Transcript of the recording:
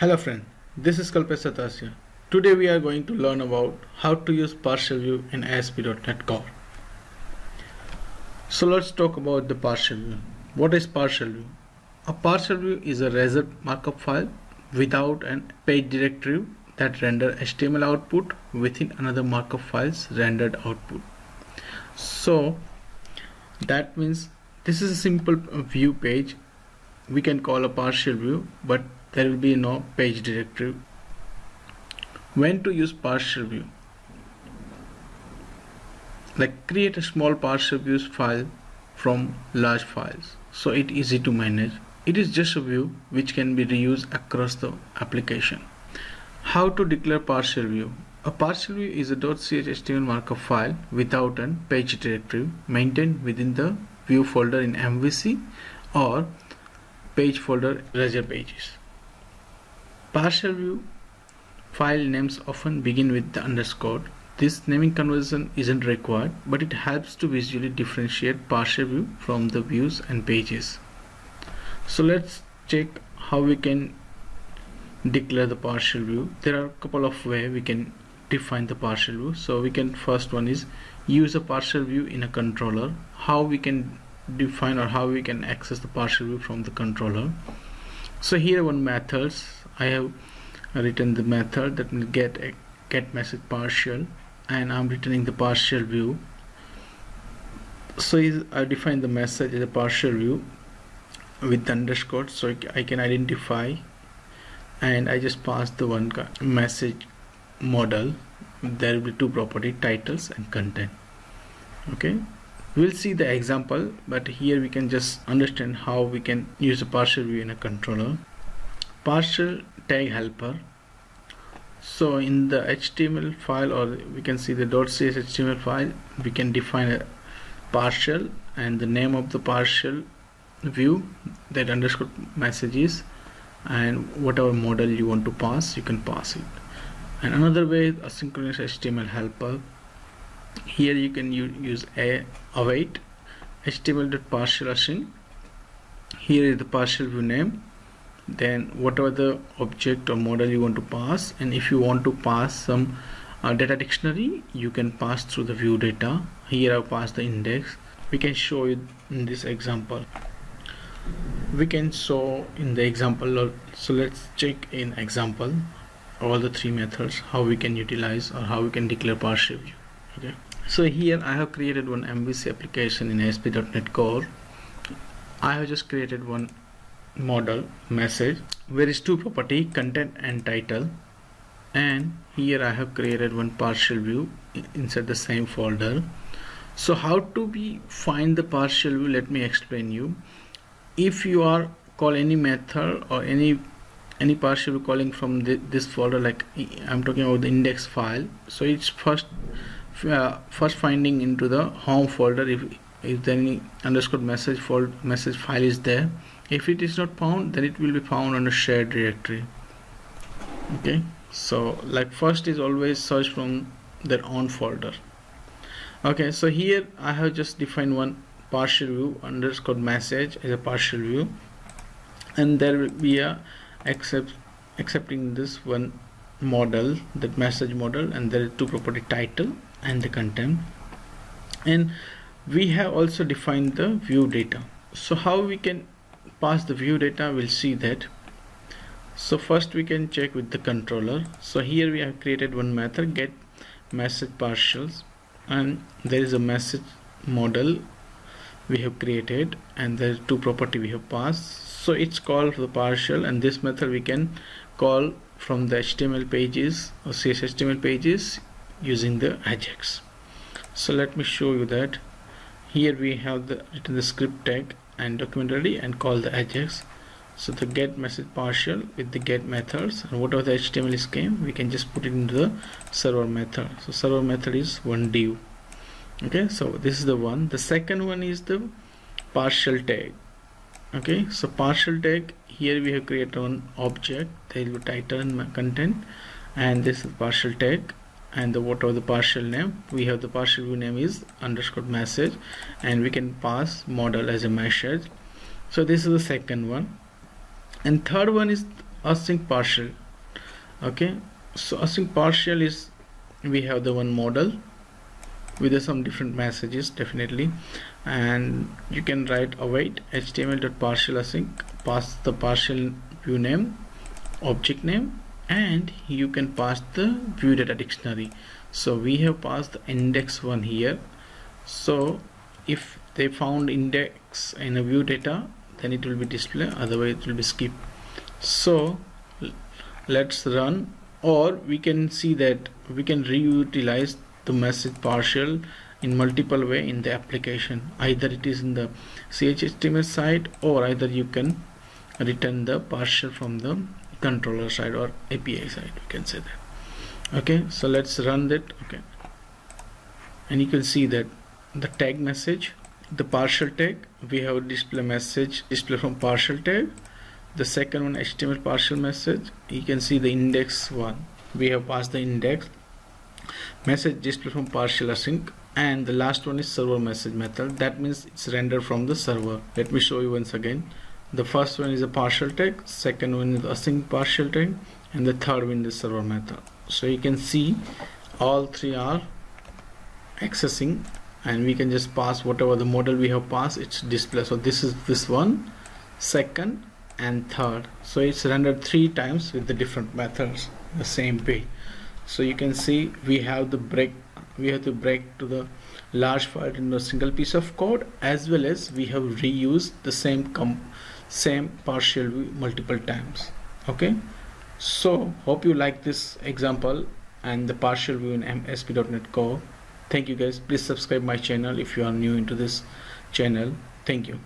Hello friend, this is Kalpesh Satasiya. Today we are going to learn about how to use partial view in ASP.NET Core. So let's talk about the partial view. What is partial view? A partial view is a Razor markup file without an page directive that render HTML output within another markup file's rendered output. So that means this is a simple view page we can call a partial view but there will be no page directive. When to use partial view? Like create a small partial views file from large files so it easy to manage. It is just a view which can be reused across the application. How to declare partial view? A partial view is a .chtml markup file without a page directive maintained within the view folder in MVC or page folder Razor pages Partial view file names often begin with the underscore. This naming convention isn't required, but it helps to visually differentiate partial view from the views and pages. So let's check how we can declare the partial view. There are a couple of ways we can define the partial view. So we can first one is use a partial view in a controller. How we can define or how we can access the partial view from the controller. So here one methods I have written the method that will get a get message partial and I'm returning the partial view. So I define the message as a partial view with underscore so I can identify and I just pass the one message model. There will be two property titles and content. Okay? We'll see the example but here we can just understand how we can use a partial view in a controller partial tag helper. So in the HTML file or we can see the .cs HTML file we can define a partial and the name of the partial view that underscore messages and whatever model you want to pass you can pass it. And another way asynchronous HTML helper. Here you can use a await HTML.partial async. Here is the partial view name then whatever the object or model you want to pass and if you want to pass some uh, data dictionary you can pass through the view data. Here I've passed the index. We can show you in this example. We can show in the example so let's check in example all the three methods how we can utilize or how we can declare partial view okay? So here I have created one MVC application in ASP.NET Core. I have just created one model message where is two property content and title. And here I have created one partial view inside the same folder. So how to be find the partial view let me explain you. If you are call any method or any any partial view calling from the, this folder like I'm talking about the index file. So it's first uh, first finding into the home folder. If if there any underscore message folder message file is there if it is not found then it will be found on a shared directory. Okay? So like first is always search from their own folder. Okay so here I have just defined one partial view underscore message as a partial view. And there will be a accept accepting this one model that message model and there is two property title and the content. And we have also defined the view data. So how we can pass the view data we'll see that. So first we can check with the controller. So here we have created one method get message partials. And there is a message model we have created and there are two property we have passed. So it's called the partial and this method we can call from the HTML pages or CSS HTML pages using the Ajax. So let me show you that. Here we have the the script tag and document ready and call the ajax. So the get message partial with the get methods and whatever the html scheme we can just put it into the server method. So server method is one div. Okay so this is the one. The second one is the partial tag. Okay so partial tag here we have created one object. There will be title and content. And this is partial tag and the what whatever the partial name? We have the partial view name is underscore message. And we can pass model as a message. So this is the second one. And third one is async partial. Okay? So async partial is we have the one model with some different messages definitely. And you can write await html.partial async pass the partial view name object name and you can pass the view data dictionary. So we have passed the index one here. So if they found index in a view data then it will be displayed otherwise it will be skipped so let's run. Or we can see that we can reutilize the message partial in multiple way in the application. Either it is in the CHTML side or either you can return the partial from the controller side or API side we can say that. Okay so let's run that okay. And you can see that the tag message the partial tag we have display message display from partial tag. The second one HTML partial message you can see the index one. We have passed the index. Message display from partial async. And the last one is server message method. That means it's rendered from the server. Let me show you once again the first one is a partial tag second one is async partial tag and the third one is server method. So you can see all three are accessing and we can just pass whatever the model we have passed it's display. So this is this one second and third. So it's rendered three times with the different methods the same way. So you can see we have the break we have to break to the large file into a single piece of code as well as we have reused the same same partial view multiple times okay? So hope you like this example and the partial view in ASP.NET Core thank you guys. Please subscribe my channel if you are new into this channel. Thank you